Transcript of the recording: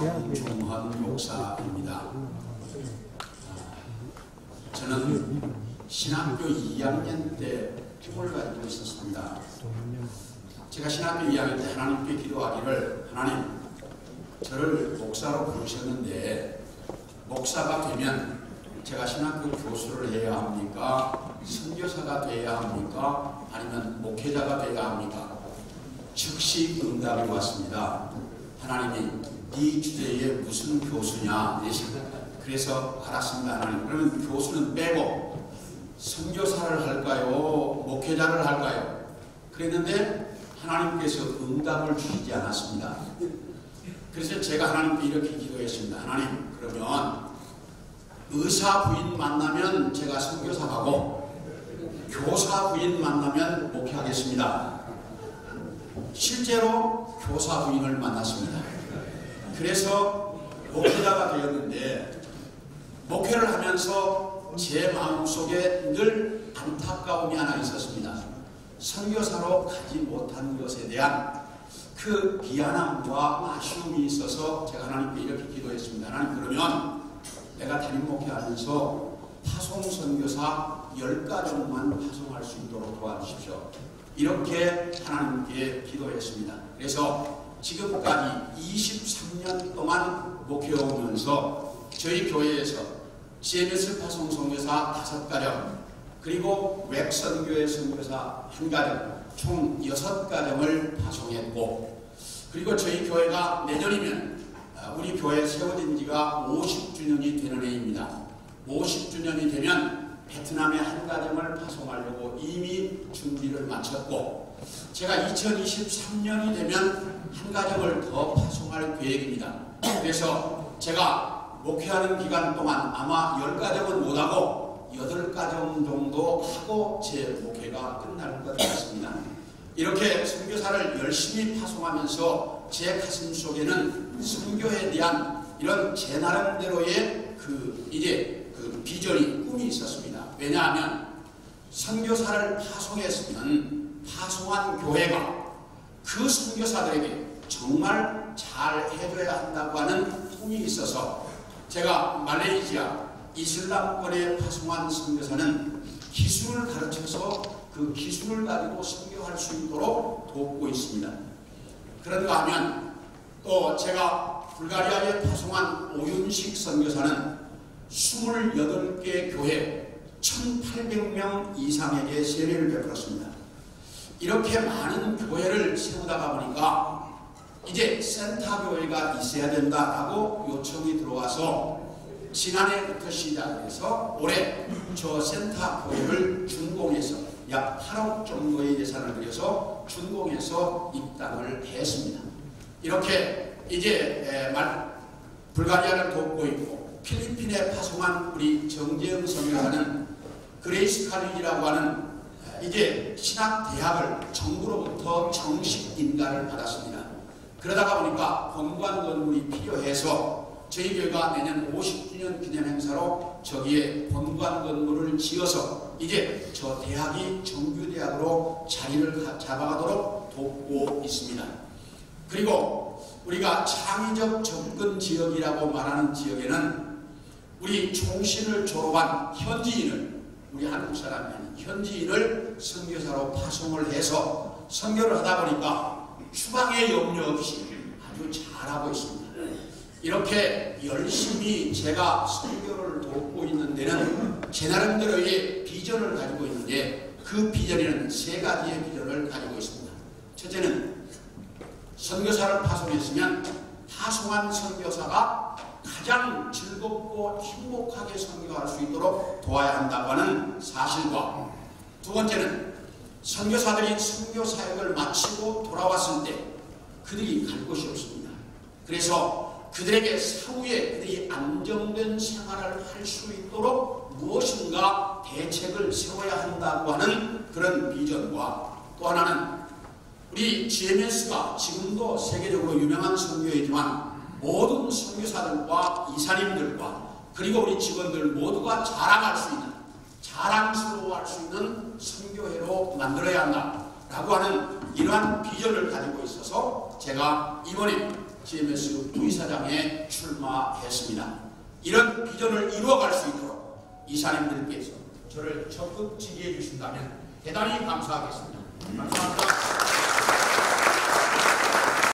성공 전무한 목사입니다. 아, 저는 신학교 2학년 때 꿈을 가지고 있었습니다. 제가 신학교 2학년 때 하나님께 기도하기를 하나님 저를 목사로 부르셨는데 목사가 되면 제가 신학교 교수를 해야 합니까? 선교사가 되어야 합니까? 아니면 목회자가 되어야 합니까? 즉시 응답이 왔습니다. 하나님이 네 주제에 무슨 교수냐? 그래서 알았습니다. 하나님. 그러면 교수는 빼고 선교사를 할까요? 목회자를 할까요? 그랬는데 하나님께서 응답을 주시지 않았습니다. 그래서 제가 하나님께 이렇게 기도했습니다. 하나님, 그러면 의사 부인 만나면 제가 선교사 가고 교사 부인 만나면 목회하겠습니다. 실제로 교사 부인을 만났습니다. 그래서 목회자가 되었는데 목회를 하면서 제 마음속에 늘 안타까움이 하나 있었습니다. 선교사로 가지 못한 것에 대한 그 미안함과 아쉬움이 있어서 제가 하나님께 이렇게 기도했습니다. 하나님 그러면 내가 담임 목회하면서 파송 선교사 10가정만 파송할 수 있도록 도와주십시오. 이렇게 하나님께 기도했습니다. 그래서 지금까지 23년 동안 목회오면서 저희 교회에서 CMS 파송 선교사 5가정 그리고 웹 선교의 선교사 1가정 총 6가정을 파송했고 그리고 저희 교회가 내년이면 우리 교회 세워진 지가 50주년이 되는 해입니다. 50주년이 되면 베트남의 한 가정을 파송하려고 이미 준비를 마쳤고 제가 2023년이 되면 한 가정을 더 파송할 계획입니다. 그래서 제가 목회하는 기간 동안 아마 10가정은 못하고 8가정 정도 하고 제 목회가 끝날 것 같습니다. 이렇게 선교사를 열심히 파송하면서 제 가슴 속에는 선교에 대한 이런 제 나름대로의 그 이제 그 비전이 꿈이 있었습니다. 왜냐하면 선교사를 파송했으면 파송한 교회가 그 선교사들에게 정말 잘 해줘야 한다고 하는 꿈이 있어서 제가 말레이시아 이슬람권에 파송한 선교사는 기술을 가르쳐서 그 기술을 가지고 선교할 수 있도록 돕고 있습니다. 그런가 하면 또 제가 불가리아에 파송한 오윤식 선교사는 28개 교회 1,800명 이상에게 세례를 베풀었습니다. 이렇게 많은 교회를 세우다가 보니까 이제 센터 교회가 있어야 된다라고 요청이 들어와서 지난해부터 시작해서 올해 저 센터 교회를 준공해서 약 8억 정도의 예산을 들여서 준공해서 입당을 했습니다. 이렇게 이제 말 불가리아를 돕고 있고 필리핀에 파송한 우리 정재영 선교사는 그레이스 칼리지라고 하는 이제 신학 대학을 정부로부터 정식 인가를 받았습니다. 그러다가 보니까 본관 건물이 필요해서 저희 교회가 내년 50주년 기념 행사로 저기에 본관 건물을 지어서 이제 저 대학이 정규대학으로 자리를 잡아가도록 돕고 있습니다. 그리고 우리가 창의적 접근 지역이라고 말하는 지역에는 우리 총신을 졸업한 현지인을 우리 한국 사람이 현지인을 선교사로 파송을 해서 선교를 하다 보니까 추방의 염려 없이 아주 잘하고 있습니다. 이렇게 열심히 제가 선교를 돕고 있는 데는 제 나름대로의 비전을 가지고 있는데 그 비전에는 세 가지의 비전을 가지고 있습니다. 첫째는 선교사를 파송했으면 파송한 선교사가 가장 즐겁고 행복하게 선교할 수 있도록 도와야 한다고 하는 사실과 두 번째는 선교사들이 선교 사역을 마치고 돌아왔을 때 그들이 갈 곳이 없습니다. 그래서 그들에게 사후에 그들이 안정된 생활을 할 수 있도록 무엇인가 대책을 세워야 한다고 하는 그런 비전과 또 하나는 우리 GMS가 지금도 세계적으로 유명한 선교이지만 모든 선교사들과 이사님들과 그리고 우리 직원들 모두가 자랑할 수 있는 자랑스러워할 수 있는 선교회로 만들어야 한다라고 하는 이러한 비전을 가지고 있어서 제가 이번에 GMS 부이사장에 출마했습니다. 이런 비전을 이루어갈 수 있도록 이사님들께서 저를 적극 지지해 주신다면 대단히 감사하겠습니다. 감사합니다.